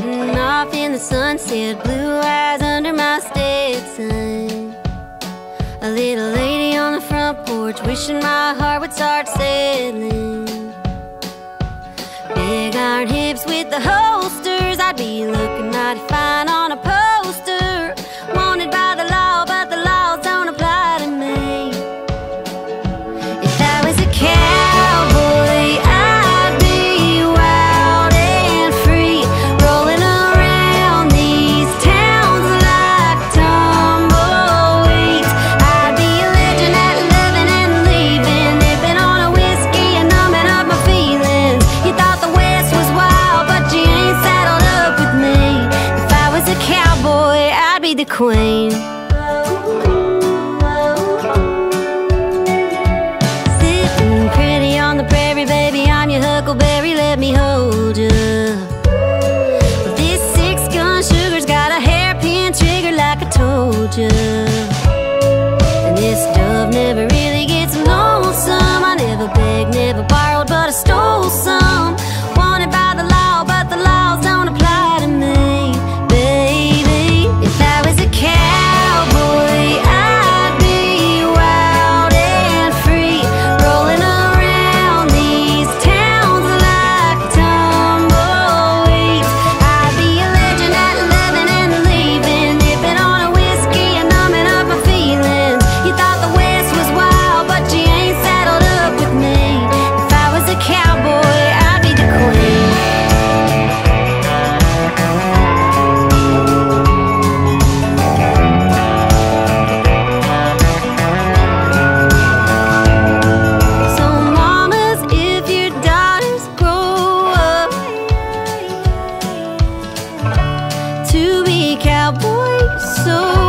Riding off in the sunset, blue eyes under my Stetson. A little lady on the front porch, wishing my heart would start sailing. Big iron hips with the holsters, I'd be looking mighty the queen. Sitting pretty on the prairie, baby, I'm your huckleberry, let me hold. This six-gun sugar's got a hairpin trigger like I told this dove never really gets lonesome. I never begged, never borrowed, but I stole some. so